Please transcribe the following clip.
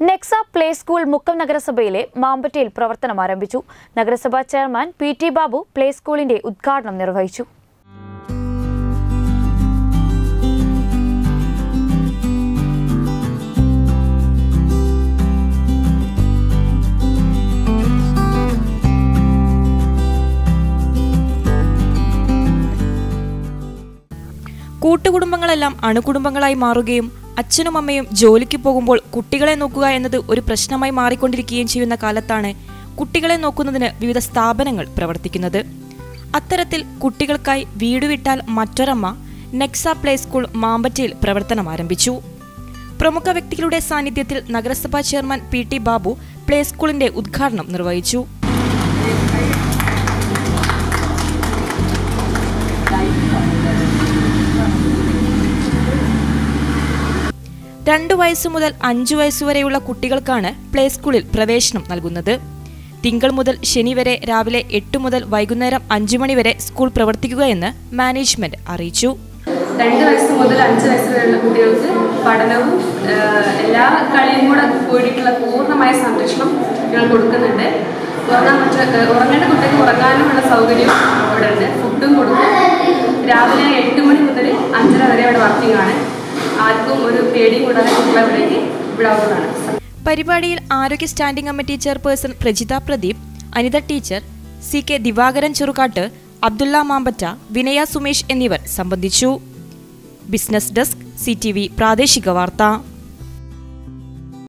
Nexa play school Mukkam നഗരസഭയിലെ മാമ്പറ്റയിൽ പ്രവർത്തനം ആരംഭിച്ചു. നഗരസഭാ chairman P T Babu play സ്കൂളിന്റെ ഉദ്ഘാടനം നിർവഹിച്ചു. കൂട്ടുകുടുംബങ്ങളെല്ലാം അണുകുടുംബങ്ങളായി മാറുകയും അച്ഛനും അമ്മയും ജോലിക്ക് പോകുമ്പോൾ കുട്ടികളെ നോക്കുക എന്നത് ഒരു പ്രശ്നമായി മാറിക്കൊണ്ടിരിക്കുകയും ചെയ്യുന്ന കാലത്താണ് കുട്ടികളെ നോക്കുന്നതിന് വിവിധ സ്ഥാപനങ്ങൾ പ്രവർത്തിക്കുന്നത്. അത്തരത്തിൽ കുട്ടികൾക്കായി വീട് വിട്ടാൽ മറ്റൊരമ്മ നെക്സ പ്ലേ സ്കൂൾ മാമ്പറ്റയിൽ പ്രവർത്തനം ആരംഭിച്ചു. പ്രമുഖ വ്യക്തികളുടെ സാന്നിധ്യത്തിൽ നഗരസഭാ chairman P T Babu play സ്കൂളിന്റെ ഉദ്ഘാടനം നിർവഹിച്ചു. രണ്ടു വയസ്സു മുതൽ അഞ്ചു വയസ്സുവരെയുള്ള കുട്ടികൾക്കാണ് പ്ലേ സ്കൂളിൽ പ്രവേശനം നൽകുന്നത്. തിങ്കൾ മുതൽ ശനി വരെ രാവിലെ എട്ട് മുതൽ വൈകുന്നേരം അഞ്ചു മണി വരെ സ്കൂൾ പ്രവർത്തിക്കുകയെന്ന് മാനേജ്മെന്റ് അറിയിച്ചു. രണ്ട് വയസ്സ് മുതൽ അഞ്ച് വയസ്സ് വരെയുള്ള കുട്ടികൾക്ക് പഠനവും എല്ലാ കളിയും കൂടെ കൂടിയിട്ടുള്ള പൂർണമായ സംരക്ഷണം ഞങ്ങൾ കൊടുക്കുന്നുണ്ട്. ഉറങ്ങാൻ ഉറങ്ങേണ്ട കുട്ടികൾക്ക് ഉറങ്ങാനുമുള്ള സൗകര്യം ഇവിടെ ഉണ്ട് ഫുഡും കൊടുക്കും. രാവിലെ എട്ട് മണി മുതൽ അഞ്ചര വരെ അവിടെ വർക്കിംഗ് ആണ്. പരിപാടിയിൽ ആരോഗ്യ standing committee chairperson Prajitha Pradeep Anitha teacher C K Divakaran Cherukattu Abdulla Mampatta Vinaya Sumesh എന്നിവർ സംബന്ധിച്ചു. ബിസിനസ് ഡെസ്ക് സി പ്രാദേശിക വാർത്ത.